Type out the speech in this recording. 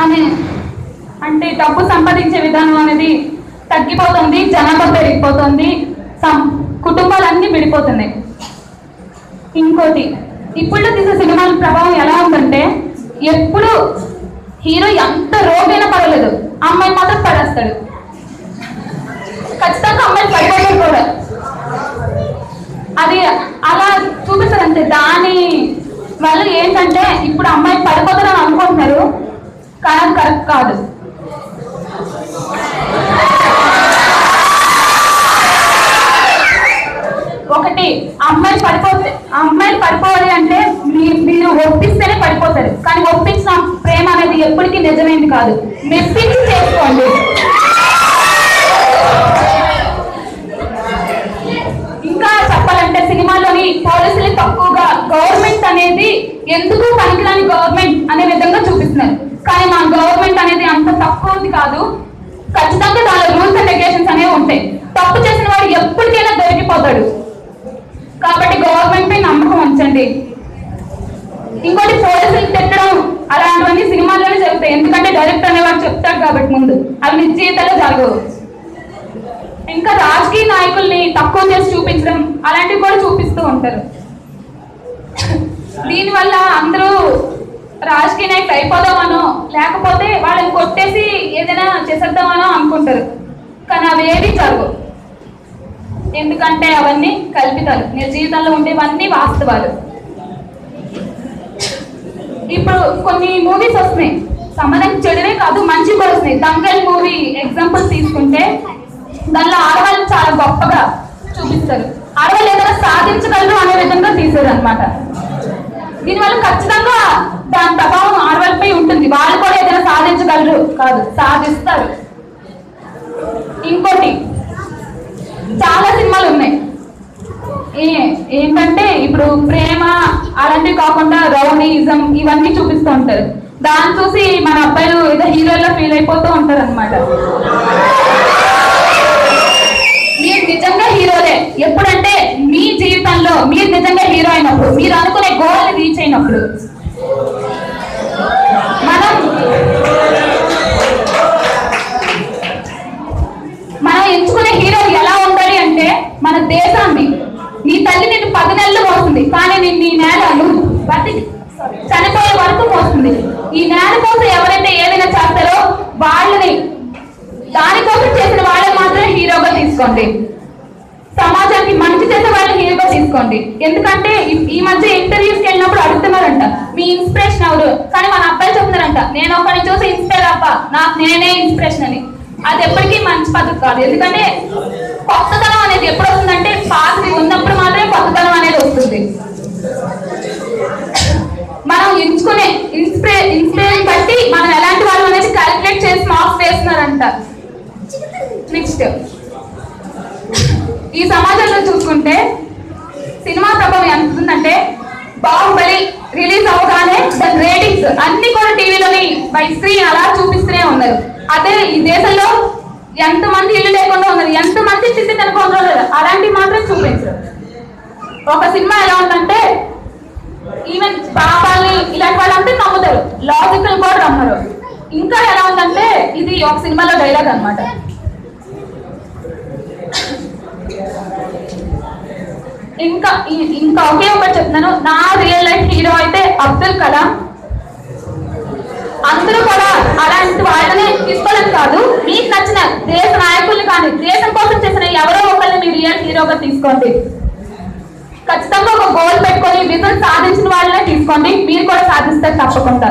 అని. అంటే డబ్బు సంపాదించే విధానం అనేది తగ్గిపోతుంది జనాభా పెరిగిపోతుంది సం- కుటుంబాలన్నీ విడిపోతున్నాయి. ఇంకోటి ఇప్పుడు తీసే సినిమాల ప్రభావం ఎలా ఉందంటే ఎప్పుడు హీరో ఎంత రోగైనా పడలేదు అమ్మాయి మాత్రం పడేస్తాడు. ఖచ్చితంగా అమ్మాయి పడిపోతాడు కూడా. అది అలా చూపిస్తారు అంతే దాని వల్ల ఏంటంటే ఇప్పుడు అమ్మాయి పడిపోతారని అనుకుంటున్నారు. కానీ కరెక్ట్ కాదు. ఒకటి అమ్మాయి పడిపోతే అమ్మాయిలు పడిపోవాలి అంటే మీ- మీరు ఒప్పిస్తేనే పడిపోతారు. కానీ ఒప్పించిన ప్రేమ అనేది ఎప్పటికీ నిజమైంది కాదు. మెప్పించి చేసుకోండి. ఇంకా చెప్పాలంటే సినిమాలోని పోలీసులు తక్కువగా గవర్నమెంట్ అనేది ఎందుకు పనికిరాని గవర్నమెంట్ అనే విధంగా చూపిస్తున్నారు. కానీ మన గవర్నమెంట్ అనేది అంత తక్కువది కాదు. ఖచ్చితంగా దాని రూల్స్ అండ్ రెగ్యులేషన్స్ అనేవి ఉంటాయి. తప్పు చేసిన వాడు ఎప్పటికైనా దొరికిపోతాడు. కాబట్టి గవర్నమెంట్ పై నమ్మకం ఉంచండి. ఇంకోటి పోలీసులు తిట్టడం అలాంటివన్నీ సినిమాల్లోనే జరుగుతాయి. ఎందుకంటే డైరెక్టర్ అనేవాడు చెప్తాడు కాబట్టి ముందు. అవి నిజ జీవితంలో జరగవు. ఇంకా రాజకీయ నాయకుల్ని తక్కువ చేసి చూపించడం అలాంటివి కూడా చూపిస్తూ ఉంటారు. దీనివల్ల అందరూ రాజకీయ నాయకులు అయిపోదామనో లేకపోతే వాళ్ళని కొట్టేసి ఏదైనా చేసేద్దామనో అనుకుంటారు. కానీ అవి ఏవి జరగవు. ఎందుకంటే అవన్నీ కల్పితాలు. నిజ జీవితంలో ఉండేవన్నీ వాస్తవాలు. ఇప్పుడు కొన్ని మూవీస్ వస్తున్నాయి. సంబంధం చెడువే కాదు మంచి కూడా వస్తున్నాయి. దంగల్ మూవీ ఎగ్జాంపుల్ తీసుకుంటే దానిలో ఆడవాళ్ళు చాలా గొప్పగా చూపిస్తారు. ఆడవాళ్ళు ఏదైనా సాధించగలరు అనే విధంగా తీసారు అనమాట దీనివల్ల ఖచ్చితంగా దాని ప్రభావం ఆడవాళ్ళపై ఉంటుంది. వాళ్ళు కూడా ఏదైనా సాధించగలరు. కాదు సాధిస్తారు. ఇంకోటి చాలా సినిమాలు ఉన్నాయి. ఏ- ఏంటంటే ఇప్పుడు ప్రేమ అలాంటివి కాకుండా రౌడీజం ఇవన్నీ చూపిస్తూ ఉంటారు. దాన్ని చూసి మన అబ్బాయిలు ఏదో హీరోల్లో ఫీల్ అయిపోతూ ఉంటారు అనమాట మీరు నిజంగా హీరోలే. ఎప్పుడంటే మీ జీవితంలో మీరు నిజంగా హీరో అయినప్పుడు మీరు అనుకునే లేనప్పుడు మనం మనం ఎంచుకునే హీరో ఎలా ఉండాలి అంటే మన దేశాన్ని నీ తల్లి నిన్ను పది నెలలు మోస్తుంది కానీ నేను నీ నేల నువ్వు బతికి చనిపోయే వరకు మోస్తుంది. ఈ నేల కోసం ఎవరైతే ఏదైనా చేస్తారో వాళ్ళని దానికోసం చేసిన వాళ్ళని మాత్రమే హీరోగా తీసుకోండి సమాజానికి మంచి చేసే వాళ్ళని హీరోగా తీసుకోండి. ఎందుకంటే ఈ- మధ్య ఇంటర్వ్యూస్కి వెళ్ళినప్పుడు అడుగుతున్నారంట మీ ఇన్స్పిరేషన్ ఎవరు? కానీ మన అబ్బాయి చెప్తున్నారంట నేను ఒకరిని చూసి ఇన్స్పైర్ అప్ప నాకు నేనే ఇన్స్పిరేషన్ అని. అది ఎప్పటికీ మంచి పద్ధతి కాదు. ఎందుకంటే కొత్తతనం అనేది ఎప్పుడు వస్తుందంటే పాతది ఉన్నప్పుడు మాత్రమే కొత్తతనం అనేది వస్తుంది. మనం ఎంచుకునే ఇన్స్పిరే ఇన్స్పిరేషన్ బట్టి మనం ఎలాంటి వాళ్ళు అనేది క్యాలిక్యులేట్ చేసి మార్క్స్ వేస్తున్నారంట. నెక్స్ట్ ఈ సమాజంలో చూసుకుంటే సినిమా ప్రభావం ఎంత ఉందంటే బాహుబలి రిలీజ్ అవగానే దాని రేటింగ్స్ అన్ని కూడా టీవీలోని బై స్క్రీన్ అలా చూపిస్తూనే ఉన్నారు. అదే ఈ దేశంలో ఎంతమంది ఇల్లు లేకుండా ఉన్నారు ఎంతమంది చిత్తి తినకుండా ఉన్నారు అలాంటివి మాత్రం చూపించరు. ఒక సినిమా ఎలా ఉందంటే ఈవెన్ పాపాలని ఇలాంటి వాళ్ళంటే నమ్ముతారు లాజికల్ కూడా నమ్మరు. ఇంకా ఎలా ఉందంటే ఇది ఒక సినిమాలో డైలాగ్ అనమాట ఇంకా ఇంకా ఒకే ఒకటి చెప్తున్నాను. నా రియల్ లైఫ్ హీరో అయితే అబ్దుల్ కలాం. అందరూ కూడా అలాంటి వాళ్ళని తీసుకోలేదు కాదు. మీకు నచ్చిన దేశ నాయకుల్ని కానీ దేశం కోసం చేసిన ఎవరో ఒకరిని మీ రియల్ హీరోగా తీసుకోండి. ఖచ్చితంగా ఒక గోల్ పెట్టుకొని విజన్ సాధించిన వాళ్ళనే తీసుకోండి. మీరు కూడా సాధిస్తారు తప్పకుండా.